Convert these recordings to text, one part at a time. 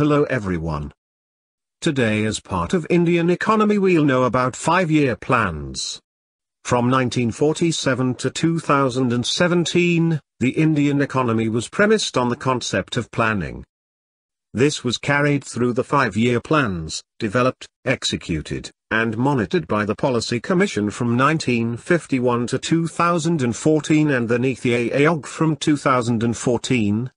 Hello everyone. Today as part of Indian economy we'll know about 5-year plans. From 1947 to 2017, the Indian economy was premised on the concept of planning. This was carried through the five-year plans, developed, executed, and monitored by the Policy Commission from 1951 to 2014 and the Niti Aayog from 2014,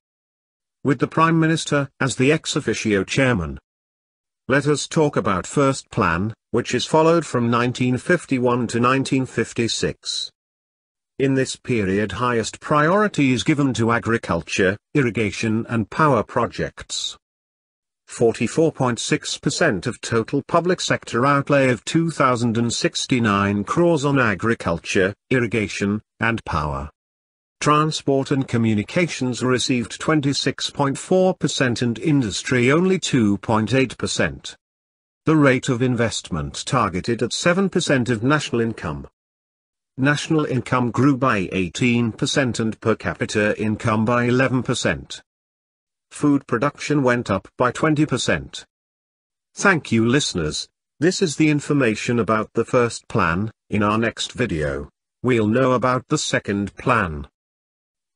with the Prime Minister as the ex officio chairman. Let us talk about First Plan, which is followed from 1951 to 1956. In this period highest priority is given to agriculture, irrigation and power projects. 44.6% of total public sector outlay of 2069 crores on agriculture, irrigation, and power. Transport and communications received 26.4% and industry only 2.8%. The rate of investment targeted at 7% of national income. National income grew by 18% and per capita income by 11% food production went up by 20%. Thank you listeners, this is the information about the first plan, in our next video, we'll know about the second plan.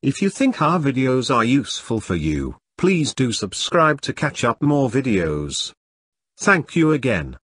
If you think our videos are useful for you, please do subscribe to catch up more videos. Thank you again.